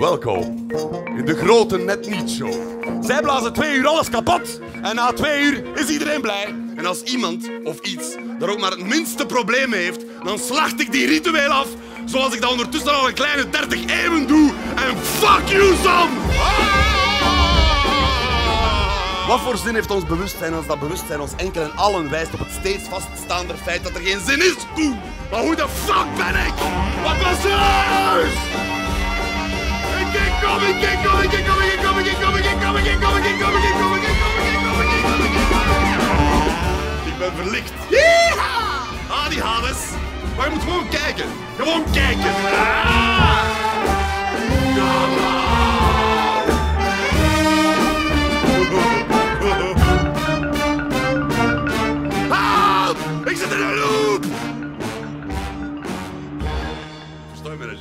Welkom in de grote Net Niet Show. Zij blazen twee uur alles kapot en na twee uur is iedereen blij. En als iemand of iets daar ook maar het minste probleem heeft, dan slacht ik die ritueel af zoals ik dat ondertussen al een kleine 30 eeuwen doe. En fuck you, Sam! Wat voor zin heeft ons bewustzijn als dat bewustzijn ons enkel en allen wijst op het steeds vaststaande feit dat er geen zin is? Koe. Maar hoe de fuck ben ik? Wat was er? Yeehaw! Ah, die Hannes. Maar je moet gewoon kijken. Gewoon kijken. Ah! ah! Ik zit in een loop! Stooi je me dat,